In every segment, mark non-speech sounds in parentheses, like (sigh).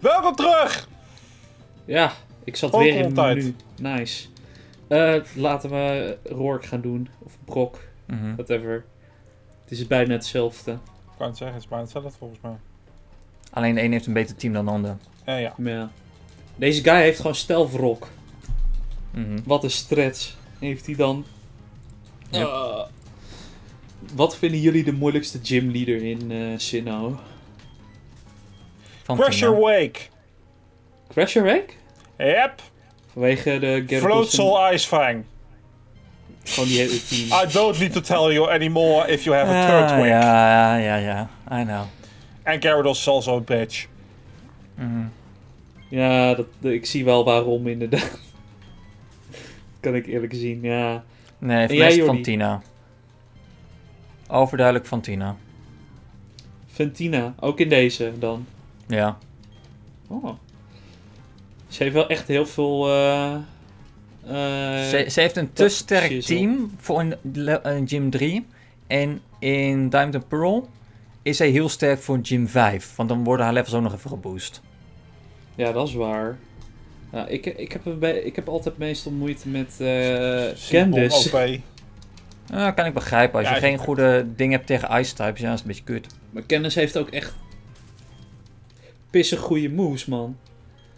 Welkom terug! Ja, ik zat weer in het menu. Nice. Eh, laten we Rourke gaan doen. Of Brok, Mhm. whatever. Het is bijna hetzelfde. Ik kan het zeggen, het is bijna hetzelfde volgens mij. Alleen de een heeft een beter team dan de ander. Eh, ja. Ja. Deze guy heeft gewoon stelvrok. Mhm. Wat een stretch heeft hij dan. Ja. Ah. wat vinden jullie de moeilijkste gymleader in eh Sinnoh? Van Pressure Tina. Wake. Crasher Wake? Yep. Vanwege de en- Floatzel Icefang. Gewoon die hele team. I don't need to tell you anymore if you have a third Ah, wing. ja, ja, ja, ja. I know. And Gyarados is also a bitch. Mhm. Ja, dat, ik zie wel waarom inderdaad. (laughs) kan ik eerlijk zien, ja. Nee, Jordi? van Tina. Overduidelijk van Tina. Ventina, ook in deze dan. Ja. Oh. Ze heeft wel echt heel veel. eh eh, Ze, ze heeft een te sterk team voor een, Gym 3. En in Diamond and Pearl is zij heel sterk voor Gym 5. Want dan worden haar levels ook nog even geboost. Ja, dat is waar. Ja, ik, ik, heb ik heb altijd meestal moeite met eh Candice. (laughs) Ja, kan ik begrijpen. Als Ja, je geen goede ding hebt tegen Ice types, ja, is het een beetje kut. Maar Candice heeft ook echt pissig goede moves, man.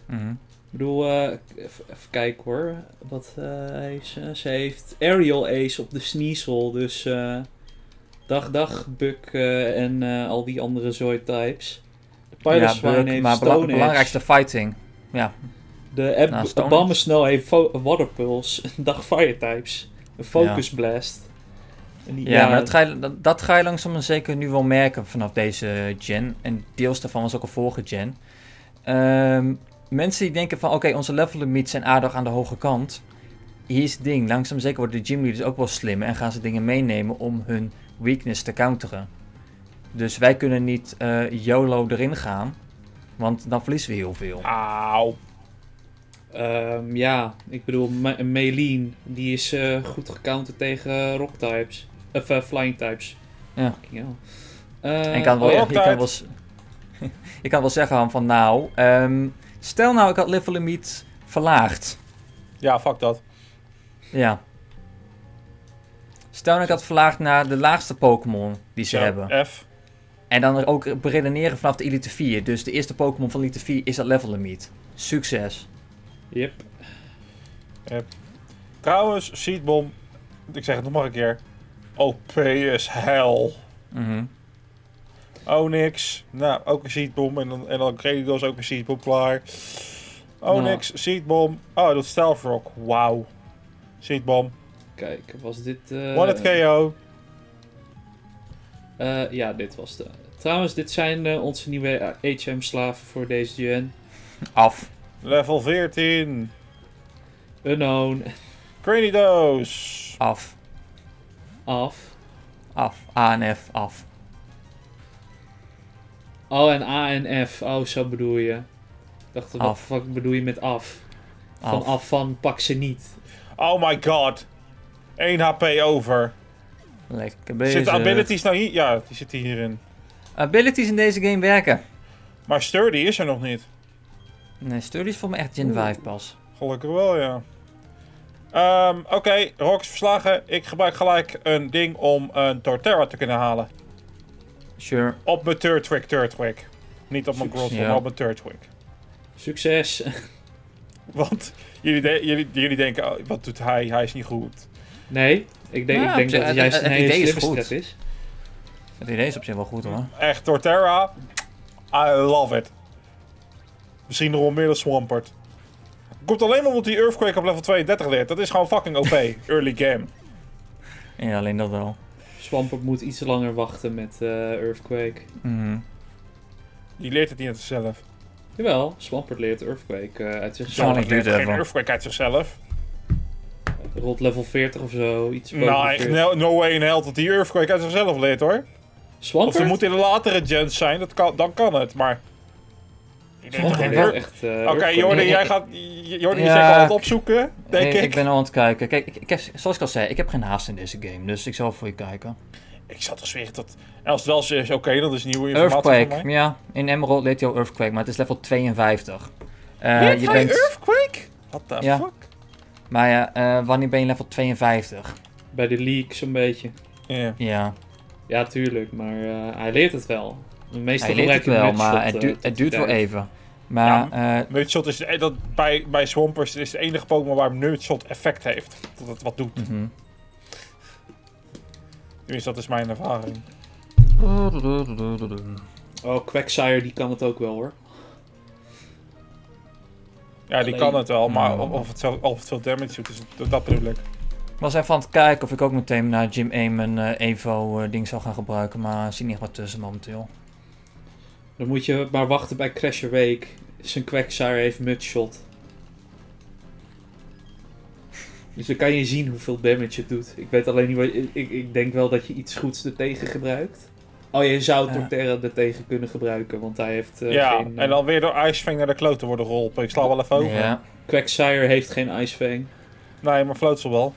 Mhm. Ik bedoel, eh, even, even kijken hoor. Wat eh, heeft ze? Ze heeft Aerial Ace op de Sneasel. Dus eh, dag dag Buck en al die andere Zoid-types. De Ja, Piloswine Buck, heeft maar Stone belangrijkste fighting. Ja, De Ab Nou, Stone Obama Edge. Snow heeft Water Pulse. (laughs) dag Fire-types. Een Focus Blast. Die- ja, maar dat ga, je, dat, dat ga je langzaam maar zeker nu wel merken vanaf deze gen. En deels daarvan was ook al vorige gen. Ehm, mensen die denken van, oké, onze level limits zijn aardig aan de hoge kant. Hier is het ding, langzaam zeker worden de gymleaders ook wel slimmer. En gaan ze dingen meenemen om hun weakness te counteren. Dus wij kunnen niet eh, YOLO erin gaan. Want dan verliezen we heel veel. Auw. Ehm, ja, ik bedoel, Maylene, die is eh, goed gecounterd tegen rock types. Of eh, flying types. Ja. Fucking hell. Eh, En ik kan wel, ja, ik kan wel, (laughs) ik kan wel zeggen van nou, ehm, stel nou ik had level limit verlaagd. Ja, fuck dat. Ja. Stel nou ik had verlaagd naar de laagste Pokémon die ze Ja, hebben. F. En dan ook beredeneren vanaf de Elite 4. Dus de eerste Pokémon van Elite 4 is dat level limit. Succes. Yep. Trouwens, Seedbomb. Ik zeg het nog maar een keer. OP is hell. Mhm. Oh, niks. Nou, ook een seedbom. En dan, en dan Gradidos ook een seedbom klaar. Oh, Nou. niks. Seedbom. Oh, dat is Stealth Rock. Wauw. Seedbom. Kijk, was dit... eh, One hit KO. eh, ja, dit was de... Trouwens, dit zijn eh, onze nieuwe HM-slaven voor deze gen. Af. Level 14. Unknown. Gradidos. Af. Af. Af. A en F. Af. Oh, en A en F. Oh, zo bedoel je. Ik dacht, wat fuck bedoel je met af? Van Af. af van pak ze niet. Oh my god. 1 HP over. Lekker bezig. Zitten abilities nou hier? Ja, die zitten hierin. Abilities in deze game werken. Maar Sturdy is er nog niet. Nee, Sturdy is voor me echt Gen 5 pas. Gelukkig wel, ja. Ehm, Oké, Rock is verslagen. Ik gebruik gelijk een ding om een Torterra te kunnen halen. Sure. Op mijn Turtwig Turtwig. Niet op mijn Ja. maar op mijn Turtwig. Succes. (laughs) Want jullie, de- jullie, jullie denken, oh, wat doet hij? Hij is niet goed. Nee, ik denk, Ja, ik denk dat het het- juist het een hele idee is slimme goed. strat is. Het idee is op zich wel goed hoor. Echt, Torterra. I love it. Misschien nog wel meer dan Swampert. Komt alleen maar omdat hij Earthquake op level 32 leert. Dat is gewoon fucking OP. (laughs) Early game. Ja, alleen dat wel. Swampert moet iets langer wachten met eh, Earthquake. Mhm. Die leert het niet uit zichzelf. Jawel, Swampert leert Earthquake eh, uit zichzelf. duurt leert geen. Earthquake uit zichzelf. Rond level 40 of zo, iets boven Nou, de echt 40. no, no way in hell dat die Earthquake uit zichzelf leert hoor. Of Swampert? er moet in de latere gens zijn, dat kan, dan kan het, maar... Die toch geen echt eh, Oké, Earthquake. Jordi, jij gaat... Jordi is Ja, zeker aan het opzoeken, denk ik, ik. ik ben al aan het kijken. Kijk, ik, ik heb, zoals ik al zei, ik heb geen haast in deze game. Dus ik zal voor je kijken. Ik zat te zweren dat... En als het wel is, oké, dat is nieuwe informatie voor Earthquake, mij. ja. In Emerald leert hij al Earthquake, maar het is level 52. Eh, Leert je bent, Earthquake? What the Ja. fuck? maar ja, eh, wanneer ben je level 52? Bij de leak zo'n beetje. Ja. Ja, Ja, tuurlijk, maar eh, hij leert het wel. Meestal hij leert het wel, maar het, eh, duurt het duurt wel even. Maar eh, Nutshot is eh, dat bij, bij Swampers is het enige Pokémon waar Nutshot effect heeft. Dat het wat doet. mhm. Tenminste, dat is mijn ervaring. Oh, Quagsire die kan het ook wel hoor. Ja, die Alleen- kan het wel, maar Mm. of, het, zo, of het veel damage doet, is, dat, dat bedoel ik. Ik was even aan het kijken of ik ook meteen naar Jim Aim een eh, Evo eh, ding zou gaan gebruiken, maar zit niet echt wat tussen momenteel. Dan moet je maar wachten bij Crasher Week. Zijn Quagsire heeft Mudshot. Dus dan kan je zien hoeveel damage het doet. Ik weet alleen niet wat... Ik, ik, denk wel dat je iets goeds ertegen gebruikt. Oh, je zou Ja. Torterra ertegen kunnen gebruiken, want hij heeft eh, ja, geen... en dan weer door Icefang naar de kloten worden geholpen. Ik sla wel even over. Ja. Quagsire heeft geen Ice Fang. Nee, maar Floatsel wel.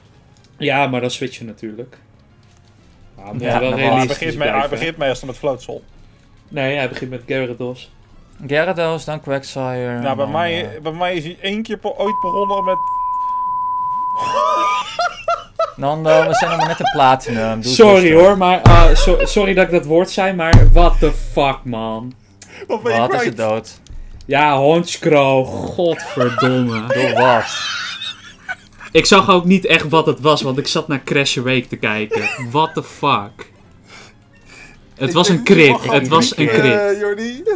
Ja, maar dan switch je natuurlijk. Ja, wel hij begint, mee, hij begint meestal met Floatsel. Nee, hij begint met Gyarados. Gyarados, dan Quagsire. Nou, bij mij, eh, bij mij is hij één keer po- ooit begonnen met... (laughs) Nando, we zijn nog maar net een platinum. Doe Sorry hoor, maar ah, so- sorry dat ik dat woord zei, maar what the fuck man. Wat ben je Wat is het dood? Ja, Honchkrow, godverdomme. (laughs) Door wat? ik zag ook niet echt wat het was, want ik zat naar Crash Week te kijken. What the fuck. Het was een crit, het was een crit. Eh, Jordi. (laughs)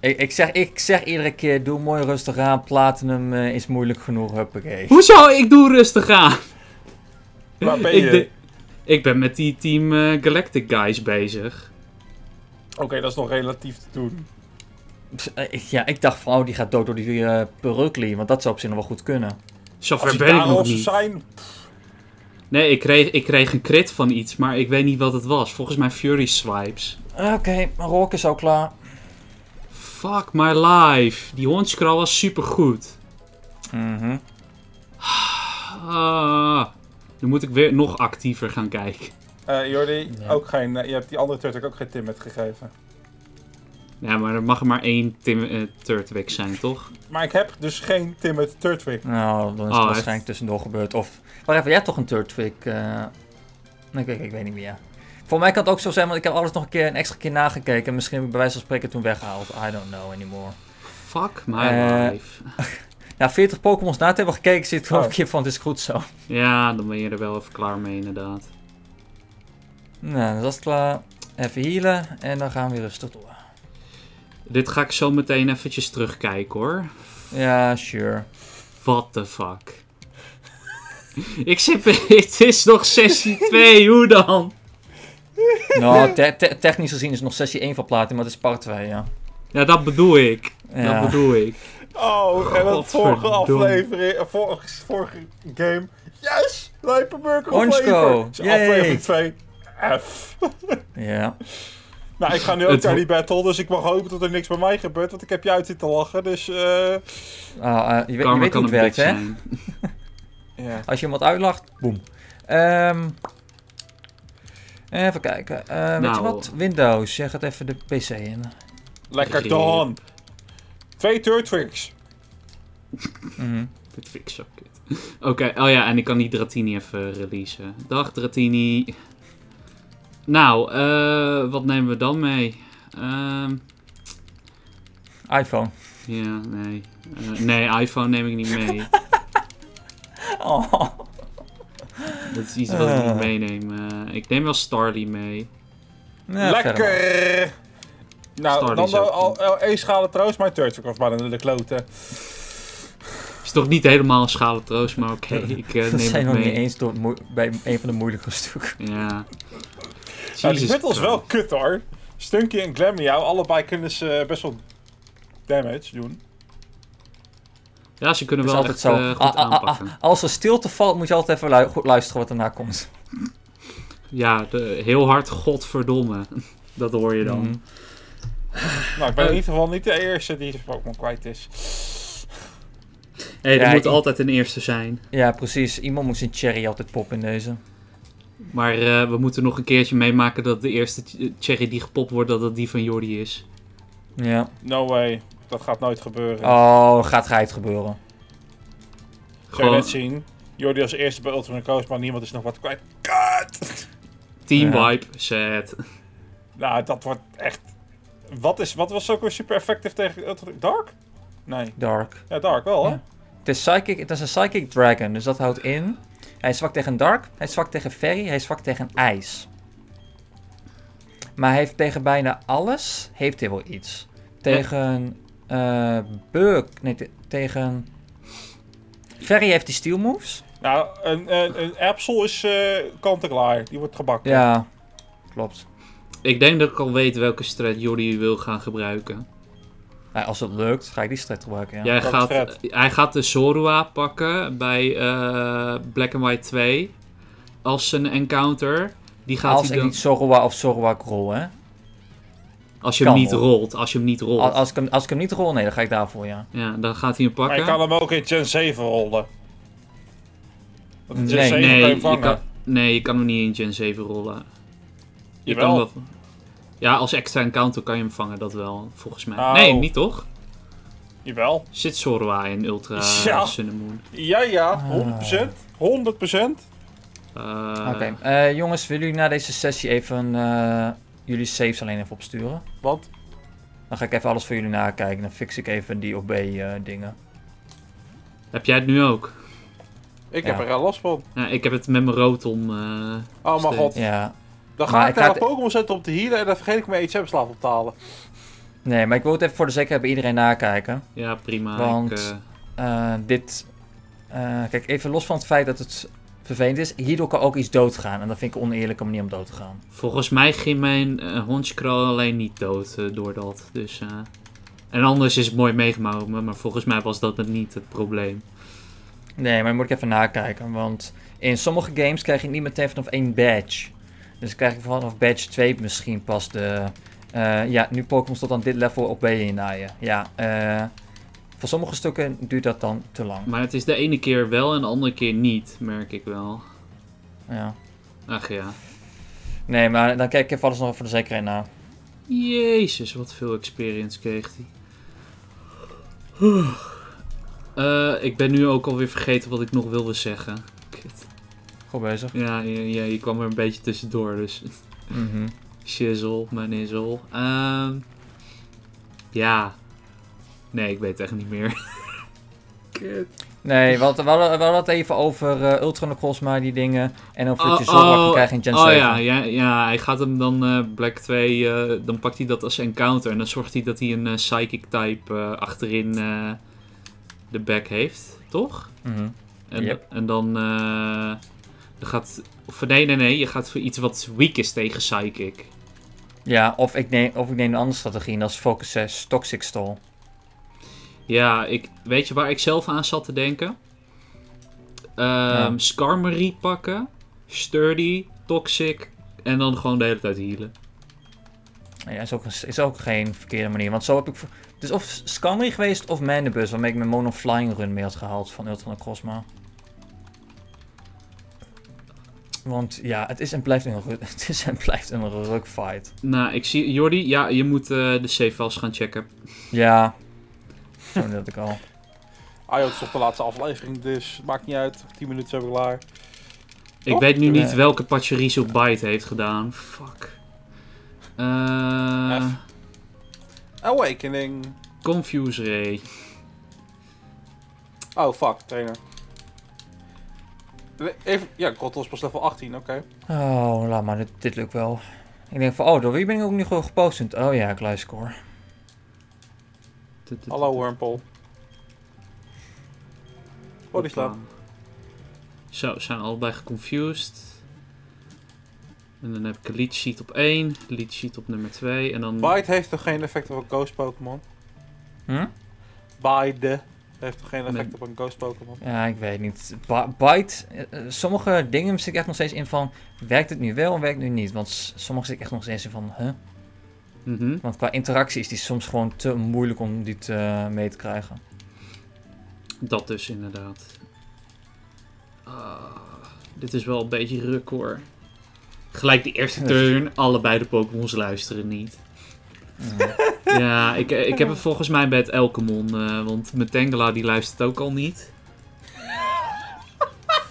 Ik, ik, zeg, ik zeg iedere keer, doe mooi rustig aan. Platinum eh, is moeilijk genoeg, huppakee. Hoezo? Ik doe rustig aan. Waar ben Ik, je? de- ik ben met die team eh, Galactic Guys bezig. Oké, dat is nog relatief te doen. Eh, ik- Ja, ik dacht van, oh, die gaat dood door die uh, Perukli. Want dat zou op zich nog wel goed kunnen. Zover ben ik nog niet. zijn... Nee, ik kreeg, ik kreeg een crit van iets, maar ik weet niet wat het was. Volgens mij Fury Swipes. Oké, mijn rook is al klaar. Fuck my life. Die hondscrawl was supergoed. Mhm. Ah, nu moet ik weer nog actiever gaan kijken. Eh Jordi, Ja. ook geen, eh, je hebt die andere Turtok ook geen Timmet gegeven. Ja, maar er mag er maar één Tim uh, Turtwig zijn, toch? Maar ik heb dus geen Timmet Turtwig. Nou, dan is Oh, het echt? waarschijnlijk tussendoor gebeurd. Of, wacht even, jij hebt toch een Turtwig? eh ik, weet- ik weet niet meer. Voor mij kan het ook zo zijn, want ik heb alles nog een keer een extra keer nagekeken. En misschien heb ik bij wijze van spreken toen weggehaald. I don't know anymore. Fuck my Eh, life. Na 40 Pokémons na te hebben gekeken, zit ik gewoon Oh. een keer van, het is goed zo. Ja, dan ben je er wel even klaar mee, inderdaad. Nou, dan is klaar. Even healen en dan gaan we weer rustig door. Dit ga ik zo meteen eventjes terugkijken, hoor. Ja, sure. What the fuck. Ik zit... (laughs) Het is nog sessie 2, hoe dan? nou, te- te- technisch gezien is het nog sessie 1 van Platinum, maar het is part 2, ja. Ja, dat bedoel ik. Ja. Dat bedoel ik. Oh, en dat vorige aflevering, eh, vorige, vorige game. Yes! Lijpenburger. Dus yay. aflevering 2. F. (laughs) Ja. Nou, ik ga nu ook Het naar die battle, dus ik mag hopen dat er niks bij mij gebeurt, want ik heb je uit zitten lachen, dus eh... Ah, eh, je, weet- je weet hoe het werkt, hè? (laughs) Ja. Als je iemand uitlacht, boem. Ehm, even kijken. Eh, Weet je Nou. wat? Windows. Jij gaat even de PC in. Lekker dan. Twee Turtwigs. Mhm. Dit vind ik zo kut. Oké, oh ja, en ik kan die Dratini even releasen. Dag Dratini. Nou, eh, wat nemen we dan mee? Ehm, iPhone. ja, nee. Eh, nee, iPhone neem ik niet mee. (laughs) Oh. Dat is iets wat ik niet meeneem. Eh, ik neem wel Starly mee. Ja, maar. Lekker! Nou, Starly dan al, één schale troost, mijn Turtwig was bijna de kloten. Is toch niet helemaal een schalen troost, maar oké, (laughs) ik eh, We neem zijn het nog mee. niet eens door bij een van de moeilijke stukken. Ja. Nou, die Jesus battles wel kut hoor. Stunky en Glameow, allebei kunnen ze eh, best wel damage doen. Ja, ze kunnen Het wel altijd zo. eh, goed Ah, ah, ah, aanpakken. ah. Als er stilte valt, moet je altijd even lu- goed luisteren wat erna komt. Ja, de, heel hard godverdomme. (laughs) Dat hoor je dan. Mhm. Nou, ik ben Eh. in ieder geval niet de eerste die zijn Pokémon kwijt is. Hé, er Ja, moet ik- altijd een eerste zijn. Ja, precies. Iemand moet zijn cherry altijd poppen in deze. Maar eh, we moeten nog een keertje meemaken dat de eerste ch- cherry die gepopt wordt, dat dat die van Jordi is. Ja. No way. Dat gaat nooit gebeuren. Oh, gaat geit gebeuren. Ga je Gewoon net zien. Jordi als eerste bij Ultimate Coast, maar niemand is nog wat kwijt. Kut! team Ja. wipe, sad. Nou, dat wordt echt... Wat, is, wat was ook weer super effectief tegen Ultimate... Dark? Nee. Dark. Ja, Dark wel, hè? Ja. Het is, psychic, het is een Psychic Dragon, dus dat houdt in. Hij is zwak tegen Dark, hij is zwak tegen Fairy, hij is zwak tegen ijs. Maar hij heeft tegen bijna alles, heeft hij wel iets. Tegen eh Bug, nee, te- tegen... Fairy heeft die steel moves. Nou, een, een, een Absol is eh kant-en-klaar. Die wordt gebakken. Ja, klopt. Ik denk dat ik al weet welke strat Jordi wil gaan gebruiken. Nou, als het lukt, ga ik die strat gebruiken, ja. Jij gaat, strat? hij gaat de Zorua pakken bij eh, Black and White 2 als zijn encounter. Die gaat als hij ik dan, niet Zorua of Zorua rol, hè. Als je hem kan niet rolt. Als je hem niet rolt. Als, als, ik hem, als ik hem niet rol, nee, dan ga ik daarvoor, ja. Ja, dan gaat hij hem Maar pakken. je kan hem ook in Gen 7 rollen. Want in Gen Nee, 7 kan je nee, hem je kan, nee, je kan hem niet in Gen 7 rollen. Je Jawel. kan wel, ja, als extra encounter kan je hem vangen, dat wel, volgens mij. Oh. Nee, niet toch? Jawel. Zit Zorua in Ultra (laughs) Ja. Sun and Moon? Ja, ja. Ah. 100%. 100%. Eh, Oké, eh, jongens, willen jullie na deze sessie even eh, jullie saves alleen even opsturen? Want Dan ga ik even alles voor jullie nakijken. Dan fix ik even die OB-dingen. Heb jij het nu ook? ik Ja. heb er wel last van. Ja, ik heb het met mijn rotom. eh, Oh mijn god. ja. Dan ga Maar ik ik naar ga de het- Pokémon zetten om te healen en dan vergeet ik mijn HM-slaaf op te halen. Nee, maar ik wil het even voor de zekerheid bij iedereen nakijken. ja, prima. Want- Ik, eh, Eh, dit... eh, kijk, even los van het feit dat het vervelend is. Hierdoor kan ook iets doodgaan. En dat vind ik een oneerlijke manier om dood te gaan. volgens mij ging mijn uh, hondscroll alleen niet dood eh, door dat. Dus, eh, en anders is het mooi meegenomen, maar volgens mij was dat niet het probleem. Nee, maar moet ik even nakijken. Want in sommige games krijg je niet meteen vanaf één badge. Dus krijg je vanaf badge 2 misschien pas de... eh, ja, nu Pokémon tot aan dit level op ben je naaien. Ja, eh... Voor sommige stukken duurt dat dan te lang. Maar het is de ene keer wel en de andere keer niet, merk ik wel. Ja. Ach ja. Nee, maar dan kijk ik even alles nog voor de zekerheid na. Jezus, wat veel experience kreeg hij. Eh, ik ben nu ook alweer vergeten wat ik nog wilde zeggen. Kut. Goed bezig. Ja, je kwam er een beetje tussendoor, dus... Mhm. Shizzle, mijn izzel. Ehm ja. Nee, ik weet het echt niet meer. Kut. Nee, we hadden, we, hadden, het even over eh Ultra Necrozma, die dingen. En over dat je Oh, zo wat kan oh, krijgen in Gen Oh 7. ja, ja, ja, hij gaat hem dan eh, Black 2, eh, dan pakt hij dat als encounter. En dan zorgt hij dat hij een eh, psychic type eh, achterin eh, de back heeft, toch? Mhm. En, Yep. en dan, eh, dan gaat, of nee, nee, nee, je gaat voor iets wat weak is tegen psychic. Ja, of ik, neem, of ik neem een andere strategie, en dat is Focus 6, Toxic Stall. Ja, ik, weet je waar ik zelf aan zat te denken? Ehm Skarmory pakken, Sturdy, Toxic en dan gewoon de hele tijd healen. Ja, is ook, een- is ook geen verkeerde manier. Want zo heb ik... is of Skamry geweest of Manibus, waarmee ik mijn Mono Flying Run mee had gehaald van Ultra Necrozma. Want ja, het is en blijft een, (laughs) het is en blijft een rukfight. Nou, ik zie, Jordi, ja, je moet eh, de files gaan checken. Ja, zo dat ik al. Ah joh, het is toch de laatste aflevering, dus het maakt niet uit. 10 minuten zijn we klaar. Ik weet nu niet welke Pachirisu Bite heeft gedaan. Fuck. Eh F. Awakening. Confuse Ray. Oh, fuck, trainer. Even, ja, Grotto is pas level 18, oké. Oh, laat maar, dit, dit lukt wel. Ik denk van, oh, door wie ben ik ook nu gewoon gepost? Oh ja, Gluiscore. Hallo, Wormpole. Body slam. Zo, zijn allebei geconfused. En dan heb ik een lead sheet op 1, lead sheet op nummer 2 en dan... Bite heeft toch geen effect op een ghost Pokémon? Hm? Bite heeft toch geen effect op een ghost Pokémon? Ja, ik weet niet. Ba- Bite, eh, sommige dingen zit ik echt nog steeds in van, werkt het nu wel en werkt het nu niet? Want sommige zit ik echt nog steeds in van, huh? Mhm. Want qua interactie is die soms gewoon te moeilijk om die te, eh, mee te krijgen. Dat dus inderdaad. Ah, dit is wel een beetje ruk hoor. Gelijk die eerste turn, allebei de Pokémons luisteren niet. Ja, ik, ik heb het volgens mij bij het Elkemon, eh, want mijn Tangela die luistert ook al niet.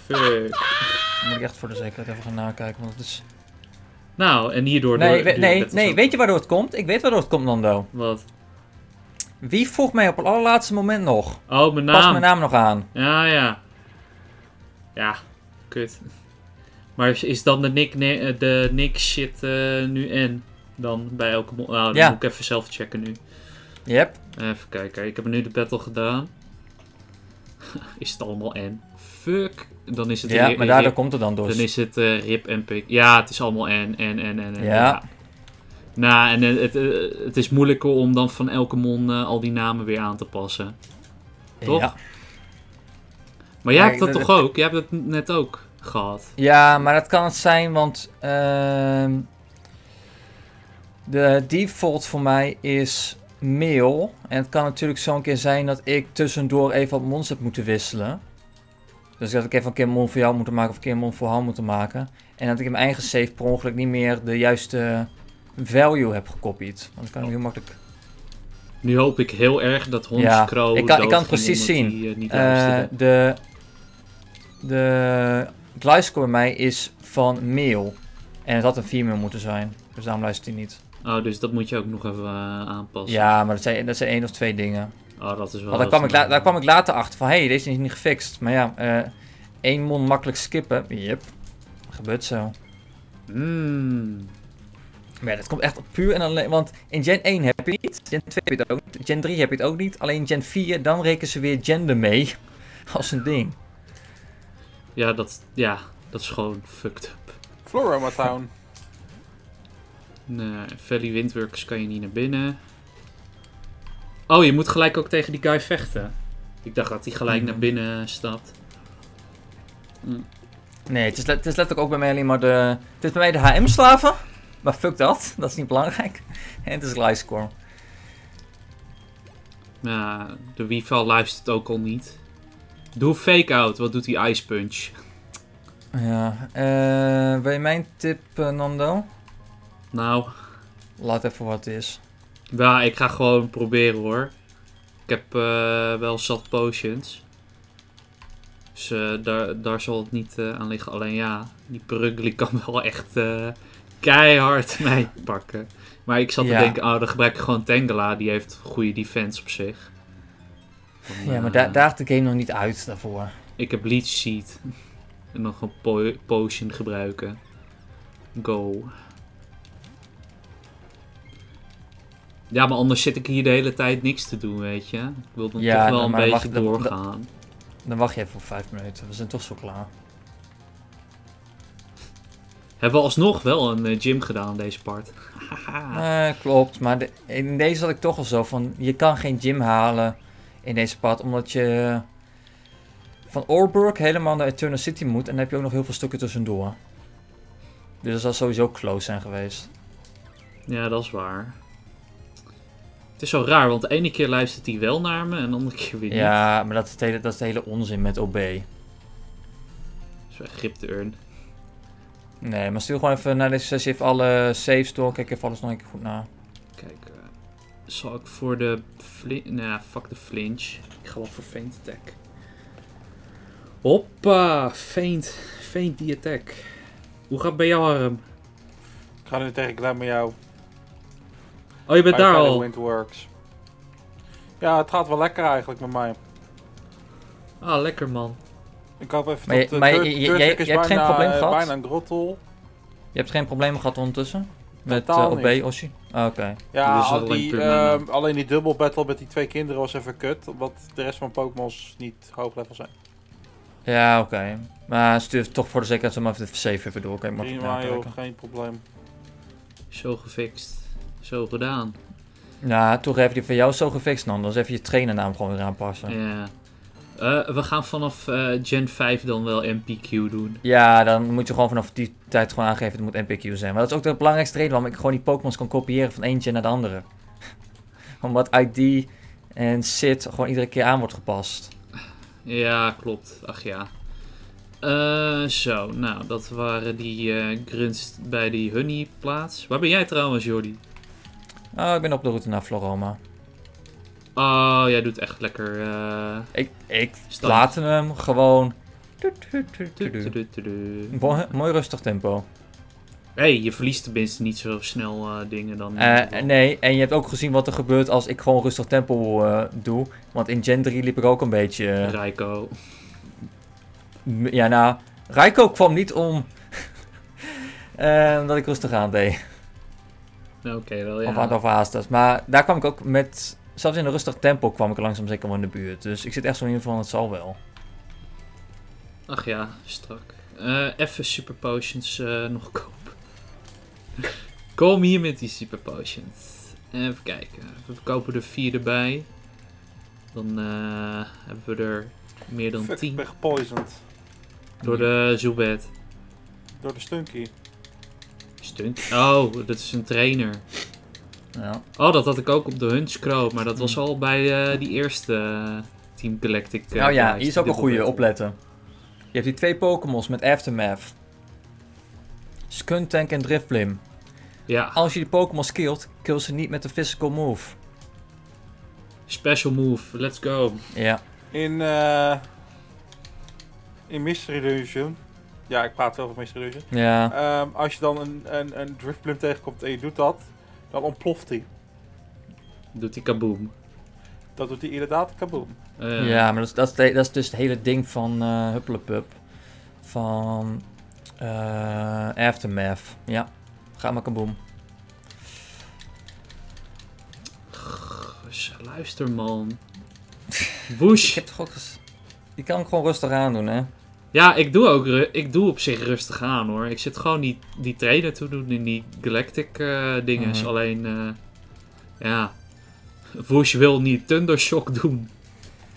Fuck. Dan moet ik echt voor de zekerheid even gaan nakijken, want het is... Nou, en hierdoor... Nee, door, we- nee, nee, weet je waardoor het komt? Ik weet waardoor het komt, Nando. Wat? Wie vroeg mij op het allerlaatste moment nog? Oh, mijn Pas naam. mijn naam nog aan. Ja, ja. Ja, kut. Maar is- dan de Nick, eh, de Nick shit eh, nu en? Dan bij elke... Nou, dan Ja. moet ik even zelf checken nu. Yep. Even kijken, ik heb nu de battle gedaan. (laughs) is het allemaal N? Fuck. Dan is het Ja, maar daardoor rip, komt het dan door. dan is het eh, rip en pik. Ja, het is allemaal N, N, N, N, N. Ja. Nou, en eh, het, eh, het is moeilijker om dan van elke mon eh, al die namen weer aan te passen. toch? Ja. Maar jij Maar hebt dat toch ook? Jij hebt het net ook gehad. ja, maar dat kan het zijn, want... ehm, de default voor mij is mail. En het kan natuurlijk zo'n keer zijn dat ik tussendoor even wat mons heb moeten wisselen. Dus dat ik even een keer mon voor jou moet maken of een keer mon voor Han moet maken. En dat ik in mijn eigen save per ongeluk niet meer de juiste value heb gekopied. Want dan kan ik heel makkelijk Nu hoop ik heel erg dat Hons Ja, Crow ik kan- ik kan het precies zien. niet Eh, luisterde. de de bij mij is van mail. En het had een 4 mail moeten zijn. Dus daarom luistert hij niet. Oh, dus dat moet je ook nog even eh, aanpassen. Ja, maar dat zijn, dat zijn één of twee dingen. Oh, dat is wel... Want daar kwam, ik la- daar kwam ik later achter van... Hé, hey, deze is niet gefixt. Maar ja, eh één mon makkelijk skippen. Yep. Gebeurt zo. Mm. Maar ja, dat komt echt puur en alleen... Want in Gen 1 heb je het niet. Gen 2 heb je het ook niet. Gen 3 heb je het ook niet. Alleen Gen 4, dan rekenen ze weer gender mee. (laughs) Als een ding. Ja, dat, ja, dat is gewoon fucked up. Floroma Town. Nee, Valley Windworks kan je niet naar binnen. Oh, je moet gelijk ook tegen die guy vechten. Ik dacht dat hij gelijk Mhm. naar binnen stapt. Nee, het is, let- het is letterlijk ook bij mij alleen maar de... Het is bij mij de HM-slaven. Maar fuck dat. (laughs) Dat is niet belangrijk. En het is glidescore. Ja, de Wival luistert ook al niet. Doe fake out, wat doet die Ice Punch? Ja. eh wil je mijn tip, eh, Nando? Nou, Laat even wat het is. Ja, ik ga gewoon proberen hoor. Ik heb eh, wel zat potions. Dus eh, daar, daar zal het niet eh, aan liggen. Alleen ja, die Pruggly (laughs) kan wel echt keihard (laughs) mij pakken. Maar ik zat Ja. te denken, oh, dan gebruik ik gewoon Tangela. Die heeft goede defense op zich. Ja, maar daar daagt de game nog niet uit daarvoor. Ik heb Leech Seed. (laughs) En gewoon po potion gebruiken. Go. Ja, maar anders zit ik hier de hele tijd niks te doen, weet je. Ik wil dan Ja, toch wel een beetje wacht, doorgaan. Dan wacht je even voor vijf minuten. We zijn toch zo klaar. Hebben we alsnog wel een eh, gym gedaan, deze part. Eh, klopt, maar de- in deze had ik toch al zo van... Je kan geen gym halen in deze pad, omdat je van Orburg helemaal naar Eternal City moet. En dan heb je ook nog heel veel stukken tussendoor. Dus dat zal sowieso close zijn geweest. ja, dat is waar. Het is zo raar, want de ene keer luistert hij wel naar me en de andere keer weer niet. Ja, maar dat is, het hele, dat is de hele onzin met OB. Zo, grip de urn. Nee, maar stuur gewoon even naar deze sessie even alle saves door. Kijk even alles nog een keer goed na. Kijk, eh, zal ik voor de flinch... Nou, fuck de flinch. Ik ga wel voor feint attack. Hoppa, feint. Feint die attack. Hoe gaat het bij jou, Harm? Ik ga nu tegen Glenn met jou. Oh, je bent daar al. Windworks. Ja, het gaat wel lekker eigenlijk met mij. Ah, lekker man. Ik hoop even Maar je- dat de maar je- hebt geen bijna, probleem eh, gehad? bijna een grottel. Je hebt geen problemen gehad ondertussen? Met eh, OB, niet. Oshi? Ah, Oké. Ja, Dus al die, ehm, alleen die dubbel battle met die twee kinderen was even kut. Omdat de rest van Pokémon's niet hoog level zijn. Ja, oké. Maar stuur toch voor de zekerheid zo maar even de save even door. Kan je makkelijk Prima joh, geen probleem. Zo gefixt. Zo gedaan. Ja, toch even die van jou zo gefixt dan. Dan is even je trainernaam gewoon weer aanpassen. Ja. Eh, we gaan vanaf eh, Gen 5 dan wel MPQ doen. Ja, dan moet je gewoon vanaf die tijd gewoon aangeven, het moet NPQ zijn. Maar dat is ook de belangrijkste reden waarom ik gewoon die Pokémons kan kopiëren van eentje naar de andere. (laughs) Omdat ID en SID gewoon iedere keer aan wordt gepast. Ja, klopt. Ach ja. Eh, zo, nou, dat waren die grunts bij die honeyplaats. Waar ben jij trouwens, Jordi? Oh, ik ben op de route naar Floroma. Oh, jij doet echt lekker... eh Ik, ik hem gewoon... Mooi, rustig tempo. hey, je verliest tenminste niet zo snel eh, dingen dan... Eh, nee, en je hebt ook gezien wat er gebeurt als ik gewoon rustig tempo doe. Want in Gen 3 liep ik ook een beetje... Raiko. ja, nou, Raiko kwam niet om... (laughs) omdat ik rustig aan deed. Oké, wel Of aan ja. het overhaasten. Maar daar kwam ik ook met... Zelfs in een rustig tempo kwam ik langzaam zeker wel in de buurt. Dus ik zit echt zo in van, het zal wel. Ach ja, strak. Eh, even super potions eh, nog kopen. (laughs) Kom hier met die super potions. Even kijken. We kopen er vier erbij. Dan eh, hebben we er meer dan Fuck, ik 10 ben gepoisoned. door de Zoebed. Door de Stunky. Stunt. Oh, dat is een trainer. Ja. Oh, dat had ik ook op de Huntscrow, maar dat was Hmm. al bij eh, die eerste eh, Team Galactic. eh, nou ja, hier is ook een goede, opletten. Je hebt die twee Pokémons met Aftermath. Skuntank en Drifblim. Ja, Als je die Pokémon killt, kill ze niet met een physical move. special move. Let's go. Ja. In, eh in Mystery Dungeon. Ja, ik praat wel over Mystery Dungeon. Ja. Ehm, als je dan een, een, een Driftblim tegenkomt en je doet dat, dan ontploft hij. Doet die kaboom. Dat doet hij inderdaad kaboom. Eh, Ja, maar dat is, dat, is, de- dat is dus het hele ding van eh Hupplepup. Van eh, Aftermath. Ja, ga maar kaboom. Gus, Luister man. (laughs) Ik Woesh. heb toch ook ges- Je kan hem gewoon rustig aandoen, hè? Ja, ik doe ook ik doe op zich rustig aan hoor. Ik zit gewoon die, die trainer te doen in die Galactic eh dingen. Mhm. Alleen, eh, ja. Woesh wil niet Thundershock doen.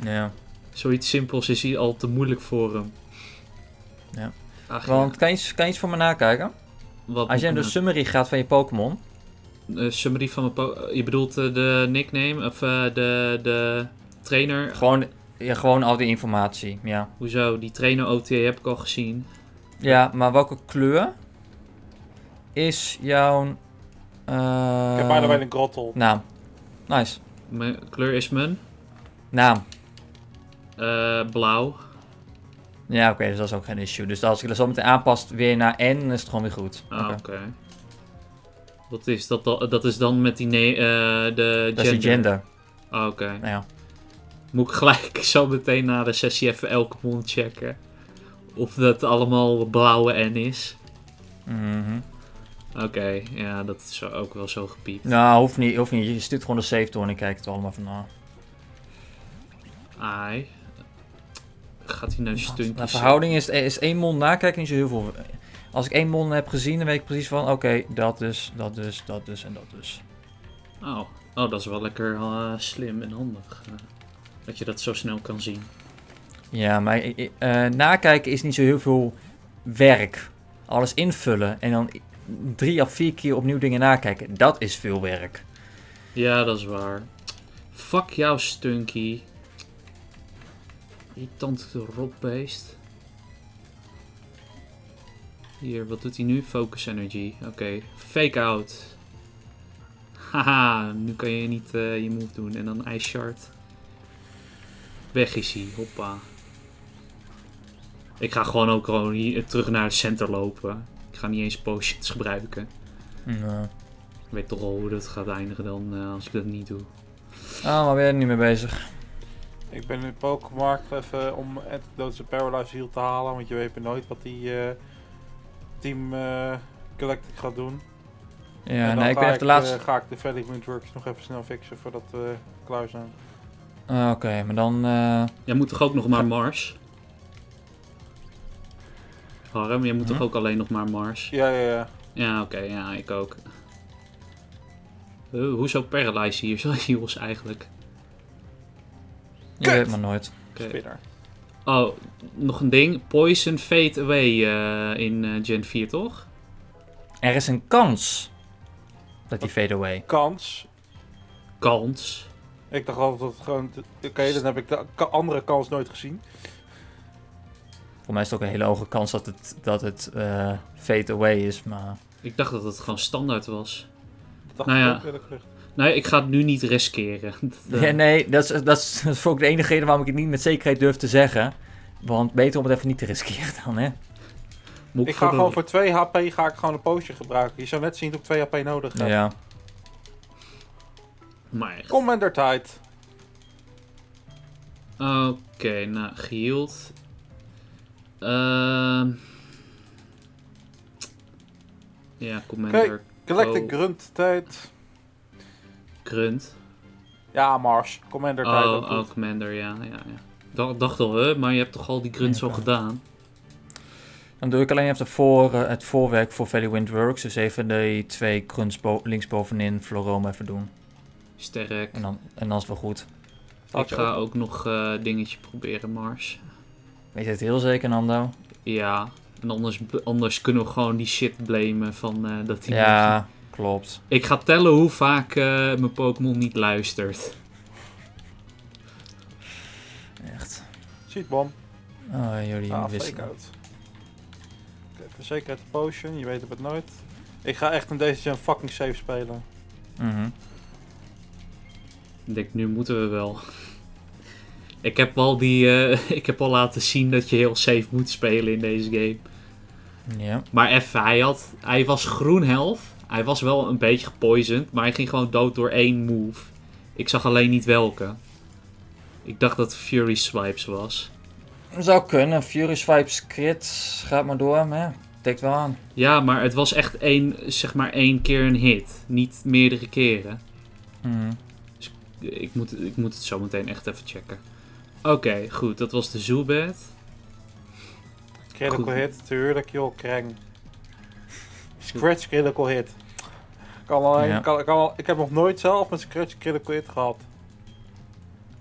Ja. Zoiets simpels is hier al te moeilijk voor hem. Ja. Ach, Want ja. kan je, eens- kan je eens voor me nakijken? Wat Als jij de summary gaat van je Pokémon. eh, summary van mijn po- Je bedoelt eh, de nickname of de, de trainer? Gewoon, ja, gewoon al die informatie. Ja. Hoezo? Die trainer OTA heb ik al gezien. ja, maar welke kleur is jouw eh ik heb bijna bij een grottel. naam? Nice. Mijn kleur is mijn Naam. eh, blauw. Ja, oké, dus dat is ook geen issue. Dus als ik dat zo meteen aanpast weer naar N, dan is het gewoon weer goed. Ah, Oké. Wat is dat dan? Dat is dan met die eh, de Dat is de gender. Ah, oké. Nou ja. Moet ik gelijk (laughs) zo meteen na de sessie even elke mond checken. Of dat allemaal blauwe N is. Mhm. Oké, ja, dat is ook wel zo gepiept. Nou, hoeft niet, hoeft niet. Je stuurt gewoon de save door en ik kijk het allemaal van na. Ai. Gaat hij nou De stuntjes? verhouding is, is één mond nakijken niet zo heel veel. Als ik één mond heb gezien, dan weet ik precies van, oké, dat dus, dat dus, dat dus en dat dus. Oh. oh, dat is wel lekker eh, slim en handig. Dat je dat zo snel kan zien. Ja, maar eh, nakijken is niet zo heel veel werk. Alles invullen en dan drie of vier keer opnieuw dingen nakijken, dat is veel werk. Ja, dat is waar. Fuck jou, Stunky. Irritant rotbeest. Hier, wat doet hij nu? Focus energy. Oké, fake out. Haha, nu kan je niet eh, je move doen. En dan Ice Shard. Weg is hij, hoppa. Ik ga gewoon ook gewoon hier terug naar het center lopen. Ik ga niet eens potions gebruiken. Ja. Ik weet toch al hoe dat gaat eindigen dan eh, als ik dat niet doe. Ah, maar ben je er niet mee bezig? Ik ben in de Pokémarkt even om Antidotes en Paralyze Heal te halen. Want je weet maar nooit wat die eh, Team eh, Galactic gaat doen. Ja, En dan nee, ik ga ben even de laatste... ga ik de Development Works nog even snel fixen voordat we klaar zijn. Ah, Oké, maar dan... eh, Jij moet toch ook nog maar Mars? Harm, jij moet toch ook alleen nog maar Mars? Ja, ja, ja. Ja, oké, ja, ik ook. Uh, hoezo Paralyze hier (laughs) zo heals eigenlijk? je weet maar nooit. Oké. Spinner. Oh, nog een ding. Poison Fade Away eh, in eh, Gen 4, toch? Er is een kans dat die fade away. Kans. Kans. Ik dacht altijd dat het gewoon... Oké, dan heb ik de andere kans nooit gezien. Voor mij is het ook een hele hoge kans dat het, dat het eh, fade away is, maar... Ik dacht dat het gewoon standaard was. Dat dacht Nou ik ja. gezegd. Nee, ik ga het nu niet riskeren. (laughs) Dat, eh, Ja, nee, dat is, dat, is, dat is ook de enige reden waarom ik het niet met zekerheid durf te zeggen. Want beter om het even niet te riskeren dan, hè? moet Ik ga de- gewoon voor 2 HP ga ik gewoon een potion gebruiken. Je zou net zien dat ik 2 HP nodig heb. Ja. Maar echt. Commander tijd. Oké, nou, geheeld. Ehm ja, Commander Galactic. Grunt tijd. Grunt. Ja, Mars. Commander tijd. ook Oh, oh, Commander, ja, ja, ja. Dacht, dacht al, hè, maar je hebt toch al die grunts Ja, al oké. gedaan? Dan doe ik alleen even voor, eh, het voorwerk voor Valley Wind Works. Dus even die twee grunts bo linksbovenin, Florome even doen. Sterk. En dan, en dan is het wel goed. Ik ga ook. ook nog eh dingetje proberen, Mars. Weet je het heel zeker, Nando? Ja, en anders, anders kunnen we gewoon die shit blamen van eh, dat hij... Ja, klopt. Ik ga tellen hoe vaak eh, mijn Pokémon niet luistert. Echt. Sheetbomb. Oh, jullie Ah, wisten. fake out. Oké, Verzekerd potion. Je weet het nooit. Ik ga echt in deze gen fucking safe spelen. Mhm. Ik denk, nu moeten we wel. (laughs) Ik heb al die, eh, (laughs) ik heb al laten zien dat je heel safe moet spelen in deze game. Ja. Maar even, hij, had, hij was groen health. Hij was wel een beetje gepoisoned, maar hij ging gewoon dood door één move. Ik zag alleen niet welke. Ik dacht dat Fury Swipes was. Zou kunnen. Fury Swipes crit. Gaat maar door, maar ja. Tikt wel aan. Ja, maar het was echt één, zeg maar één keer een hit. Niet meerdere keren. Mhm. Ik moet, ik moet het zo meteen echt even checken. Oké, goed. Dat was de Zoobed. Critical Goed. hit. Tuurlijk joh, kreng. Scratch critical hit. Kan alleen, Ja. kan, kan al- ik heb nog nooit zelf met Scratch critical hit gehad.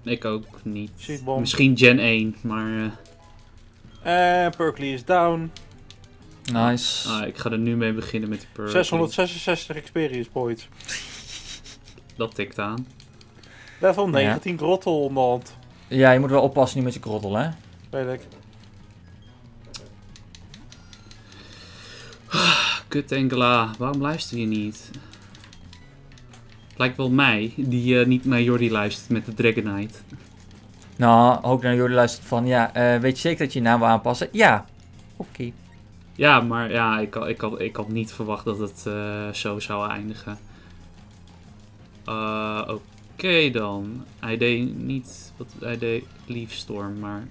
Ik ook niet. Sheetbomb. Misschien Gen 1, maar eh, En Perkley is down. Nice. ah, ik ga er nu mee beginnen met de Pearl. 666 experience points. Dat tikt aan. Level Ja. 19 grottel onderhand. Ja, je moet wel oppassen nu met je groddel, hè? Weet ik. Kut Engela, waarom luister je niet? Het lijkt wel mij, die eh, niet naar Jordi luistert met de Dragonite. Nou, ook naar jullie luistert van, ja, eh, weet je zeker dat je je naam wil aanpassen? Ja. Oké. Ja, maar ja, ik, had- ik, had, ik had niet verwacht dat het eh, zo zou eindigen. Eh, Oké dan. Hij deed niet wat hij deed Leafstorm, maar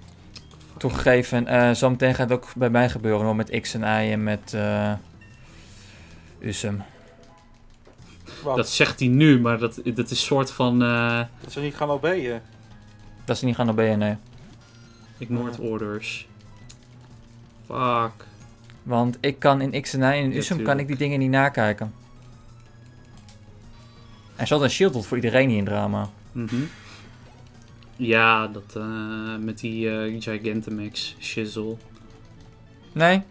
Toegegeven, eh zometeen gaat het ook bij mij gebeuren hoor, met X en Y en met eh Usum. Wat? dat zegt hij nu, maar dat, dat is soort van eh Dat ze niet gaan obeyën. Dat ze niet gaan naar BNE. ignored orders. Fuck. Want ik kan in X en Y en in Ja, Usum kan ik die dingen niet nakijken. Er zat een shield voor iedereen hier in drama. Mhm. Ja, dat eh, met die eh, Gigantamax shizzle. Nee,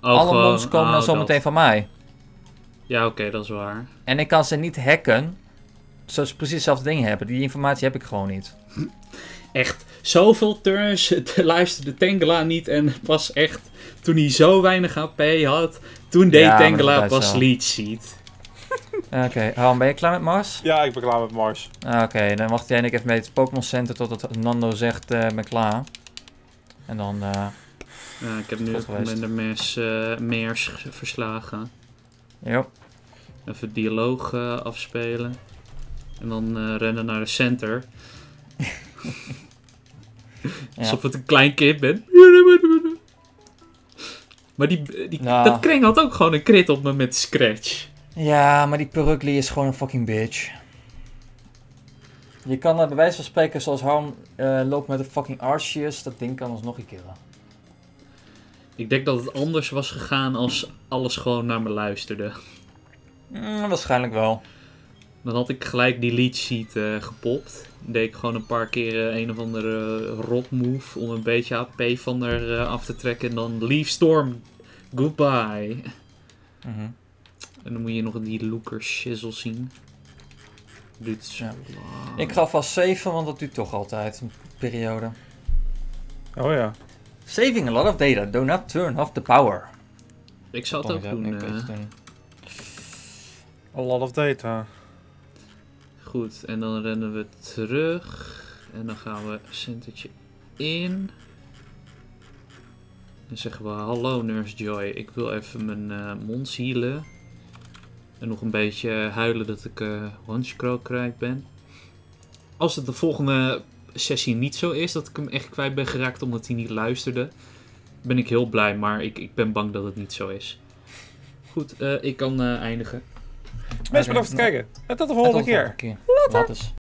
Oh, alle gewoon- mons komen dan oh, zometeen dat. van mij. Ja, oké, dat is waar. En ik kan ze niet hacken. Zoals ze precies hetzelfde ding hebben. Die informatie heb ik gewoon niet. Echt, zoveel turns (laughs) luisterde Tengela niet. En pas echt, toen hij zo weinig HP had, toen deed Ja, altijd pas zo. lead sheet. Oké, Han, ben je klaar met Mars? Ja, ik ben klaar met Mars. Ah, Oké, dan wacht jij en ik even met het Pokémon Center totdat Nando zegt, eh ben klaar. En dan, eh Ja, ik heb nu ook geweest. Commander Meers, eh, Meers verslagen. jo. Even dialoog afspelen. En dan eh, rennen naar de center. (laughs) Alsof het een klein kind ben. Maar die, die, Nou. dat Kreng had ook gewoon een crit op me met Scratch. Ja, maar die Perugly is gewoon een fucking bitch. Je kan bij wijze van spreken zoals Harm eh, loopt met een fucking Arceus, dat ding kan ons nog een killen. Ik denk dat het anders was gegaan als alles gewoon naar me luisterde. Mm, waarschijnlijk wel. Dan had ik gelijk die lead sheet eh, gepopt. Dan deed ik gewoon een paar keer een of andere rot move om een beetje AP van er eh, af te trekken. En dan Leaf Storm, goodbye. Mhm. En dan moet je nog die looker shizzle zien. Duurt zo Ja. lang. Ik ga vast 7, want dat duurt toch altijd een periode. Oh ja. Saving a lot of data. Do not turn off the power. Ik zal het ook doen. Niet. A lot of data. Goed, en dan rennen we terug. En dan gaan we centertje in. Dan zeggen we hallo Nurse Joy, ik wil even mijn eh mons healen. En nog een beetje huilen dat ik eh one kwijt ben. Als het de volgende sessie niet zo is, dat ik hem echt kwijt ben geraakt omdat hij niet luisterde, ben ik heel blij, maar ik, ik ben bang dat het niet zo is. Goed, eh, ik kan eh, eindigen. Mensen bedankt voor het kijken. En tot de volgende keer. keer. Later.